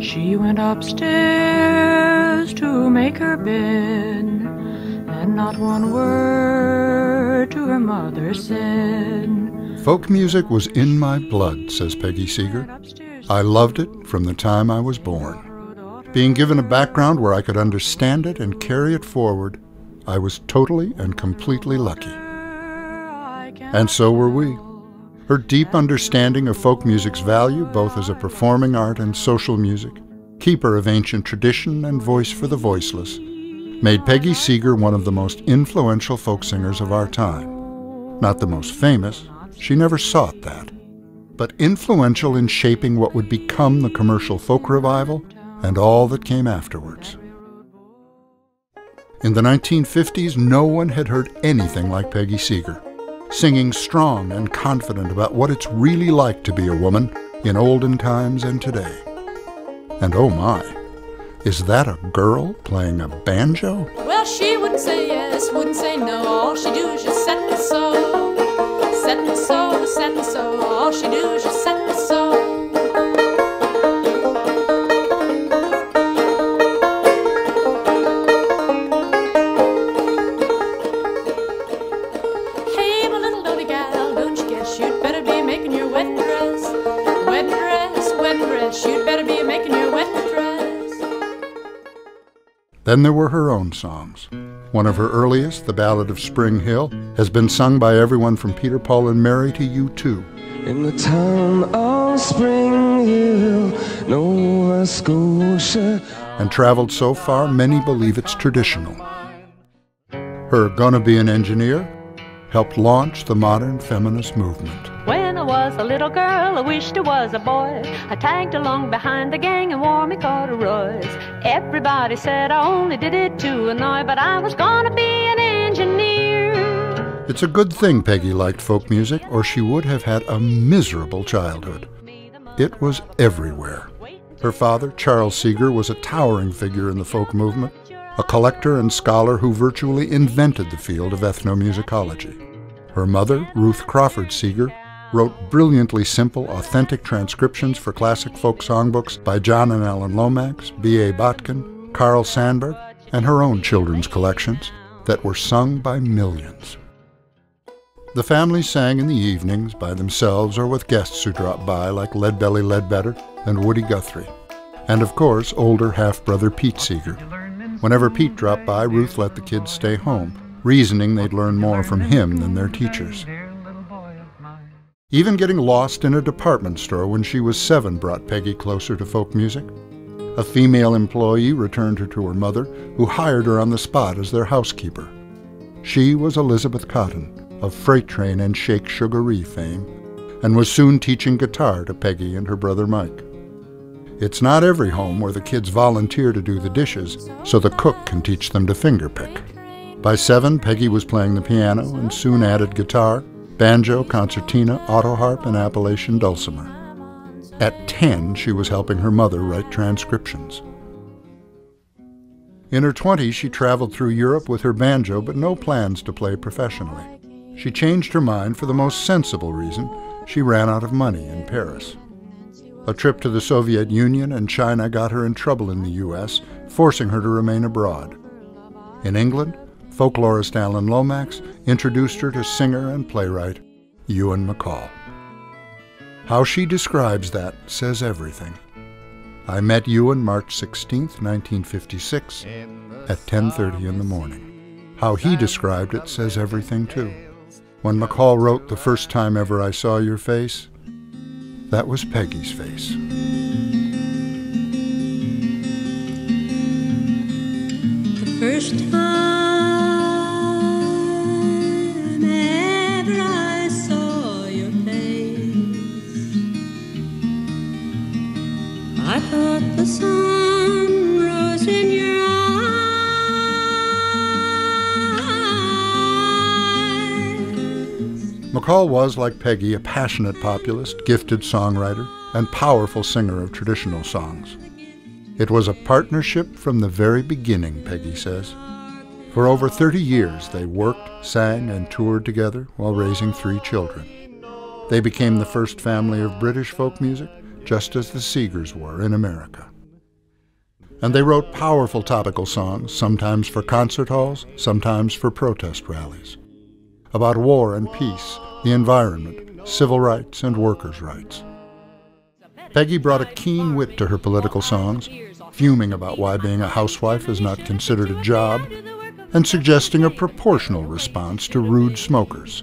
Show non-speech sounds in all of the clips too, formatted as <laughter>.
She went upstairs to make her bed, and not one word to her mother said. Folk music was in my blood, says Peggy Seeger. I loved it from the time I was born. Being given a background where I could understand it and carry it forward, I was totally and completely lucky. And so were we. Her deep understanding of folk music's value, both as a performing art and social music, keeper of ancient tradition and voice for the voiceless, made Peggy Seeger one of the most influential folk singers of our time. Not the most famous, she never sought that, but influential in shaping what would become the commercial folk revival and all that came afterwards. In the 1950s, no one had heard anything like Peggy Seeger singing strong and confident about what it's really like to be a woman in olden times and today. And oh my, is that a girl playing a banjo? Well, she wouldn't say yes, wouldn't say no. All she do is just set and sew. Set and sew, set and sew. All she do is just set and sew. Then there were her own songs. One of her earliest, The Ballad of Springhill, has been sung by everyone from Peter, Paul, and Mary to U2. In the town of Springhill, Nova Scotia. And traveled so far, many believe it's traditional. Her Gonna Be an Engineer helped launch the modern feminist movement. When I was a little girl, I wished I was a boy. I tagged along behind the gang and wore me corduroys. Everybody said I only did it to annoy, but I was gonna be an engineer. It's a good thing Peggy liked folk music, or she would have had a miserable childhood. It was everywhere. Her father, Charles Seeger, was a towering figure in the folk movement a collector and scholar who virtually invented the field of ethnomusicology. Her mother, Ruth Crawford Seeger, wrote brilliantly simple, authentic transcriptions for classic folk songbooks by John and Alan Lomax, B.A. Botkin, Carl Sandburg, and her own children's collections that were sung by millions. The family sang in the evenings by themselves or with guests who dropped by like Leadbelly Ledbetter and Woody Guthrie, and of course older half-brother Pete Seeger. Whenever Pete dropped by, Ruth let the kids stay home, reasoning they'd learn more from him than their teachers. Even getting lost in a department store when she was seven brought Peggy closer to folk music. A female employee returned her to her mother, who hired her on the spot as their housekeeper. She was Elizabeth Cotten, of Freight Train and Shake Sugaree fame, and was soon teaching guitar to Peggy and her brother Mike. It's not every home where the kids volunteer to do the dishes so the cook can teach them to fingerpick. By seven, Peggy was playing the piano and soon added guitar, banjo, concertina, autoharp, and Appalachian dulcimer. At 10, she was helping her mother write transcriptions. In her 20s, she traveled through Europe with her banjo, but no plans to play professionally. She changed her mind for the most sensible reason she ran out of money in Paris. A trip to the Soviet Union and China got her in trouble in the U.S., forcing her to remain abroad. In England, folklorist Alan Lomax introduced her to singer and playwright Ewan MacColl. How she describes that says everything. I met Ewan March 16, 1956, at 10:30 in the morning. How he described it says everything too. When MacColl wrote The First Time Ever I Saw Your Face, that was Peggy's face. The first time MacColl was, like Peggy, a passionate populist, gifted songwriter, and powerful singer of traditional songs. It was a partnership from the very beginning, Peggy says. For over 30 years, they worked, sang, and toured together while raising three children. They became the first family of British folk music just as the Seegers were in America. And they wrote powerful topical songs, sometimes for concert halls, sometimes for protest rallies, about war and peace, the environment, civil rights, and workers' rights. Peggy brought a keen wit to her political songs, fuming about why being a housewife is not considered a job, and suggesting a proportional response to rude smokers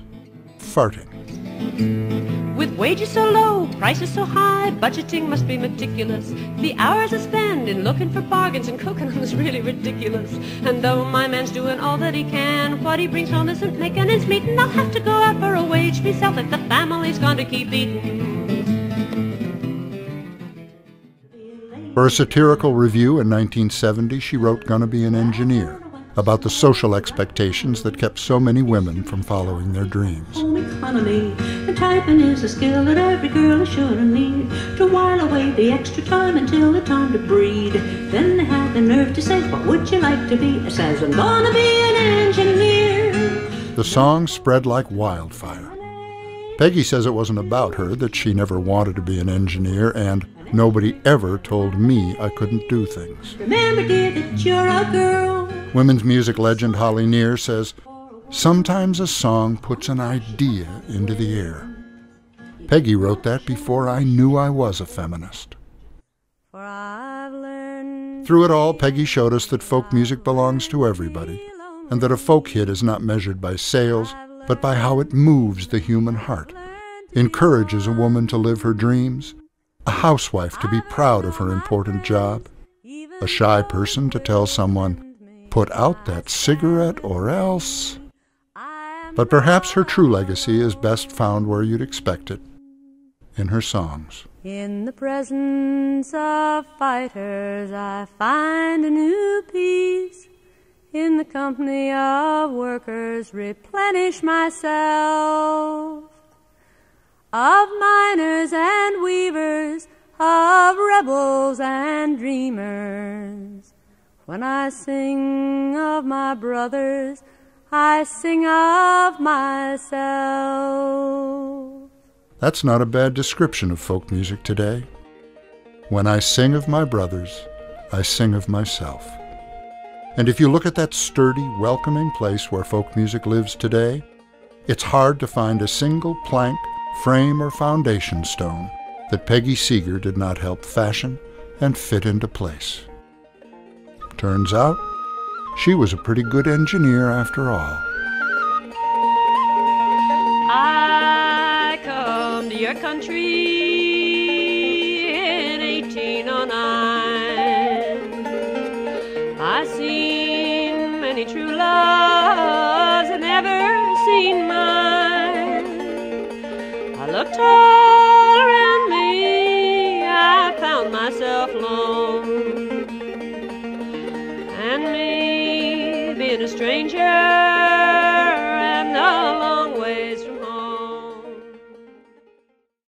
farting. With wages so low, prices so high, budgeting must be meticulous. The hours I spend in looking for bargains and them is <laughs> really ridiculous. And though my man's doing all that he can, what he brings home isn't making ends meet, and I'll have to go out for a wage myself if the family's going to keep eating. For a satirical revue in 1970, she wrote Gonna Be an Engineer about the social expectations that kept so many women from following their dreams. Economy. And typing is a skill that every girl is sure to need to while away the extra time until the time to breed. Then they have the nerve to say, What would you like to be? It says, I'm gonna be an engineer. The song spread like wildfire. Peggy says it wasn't about her, that she never wanted to be an engineer, and nobody ever told me I couldn't do things. Remember, dear, that you're a girl. Women's music legend Holly Near says, Sometimes a song puts an idea into the air. Peggy wrote that before I knew I was a feminist. Through it all, Peggy showed us that folk music belongs to everybody, and that a folk hit is not measured by sales, but by how it moves the human heart, encourages a woman to live her dreams, a housewife to be proud of her important job, a shy person to tell someone, put out that cigarette or else. But perhaps her true legacy is best found where you'd expect it in her songs. In the presence of fighters, I find a new peace. In the company of workers, replenish myself. Of miners and weavers, of rebels and dreamers. When I sing of my brothers, I sing of myself. That's not a bad description of folk music today. When I sing of my brothers, I sing of myself. And if you look at that sturdy, welcoming place where folk music lives today, it's hard to find a single plank, frame, or foundation stone that Peggy Seeger did not help fashion and fit into place. Turns out, she was a pretty good engineer after all. I come to your country in 1809. I seen many true loves, and never seen mine. I looked all around me, I found myself alone. And